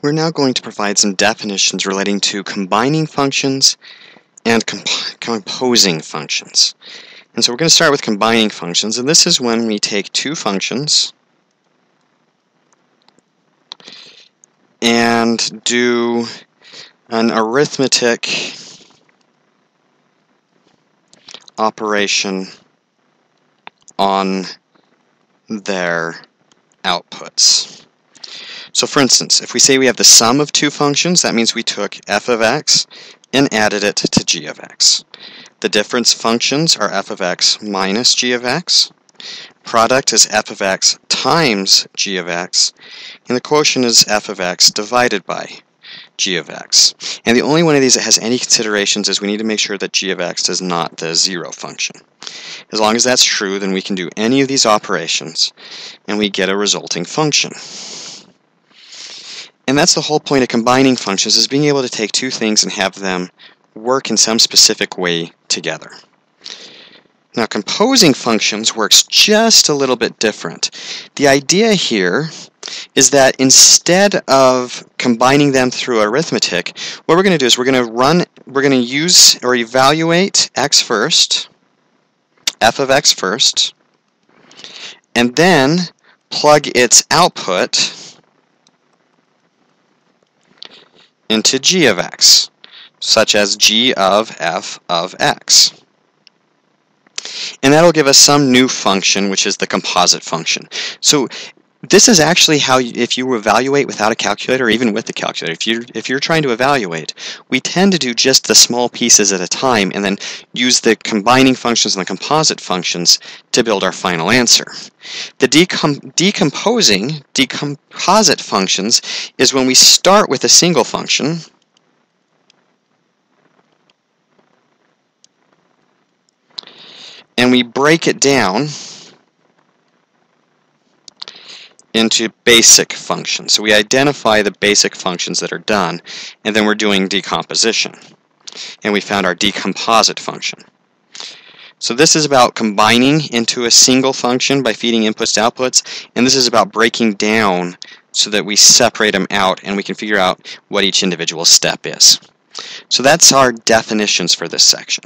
We're now going to provide some definitions relating to combining functions and comp composing functions. And so we're going to start with combining functions, and this is when we take two functions and do an arithmetic operation on their outputs. So for instance, if we say we have the sum of two functions, that means we took f of x and added it to g of x. The difference functions are f of x minus g of x. Product is f of x times g of x. And the quotient is f of x divided by g of x. And the only one of these that has any considerations is we need to make sure that g of x is not the zero function. As long as that's true, then we can do any of these operations and we get a resulting function. And that's the whole point of combining functions, is being able to take two things and have them work in some specific way together. Now composing functions works just a little bit different. The idea here is that instead of combining them through arithmetic, what we're going to do is we're going to run, we're going to use or evaluate x first, f of x first, and then plug its output into g of x, such as g of f of x. And that'll give us some new function, which is the composite function. So this is actually how, you, if you evaluate without a calculator, even with the calculator, if you're, if you're trying to evaluate, we tend to do just the small pieces at a time and then use the combining functions and the composite functions to build our final answer. The decom decomposing, decomposite functions is when we start with a single function, and we break it down into basic functions. So we identify the basic functions that are done, and then we're doing decomposition. And we found our decomposite function. So this is about combining into a single function by feeding inputs to outputs, and this is about breaking down so that we separate them out and we can figure out what each individual step is. So that's our definitions for this section.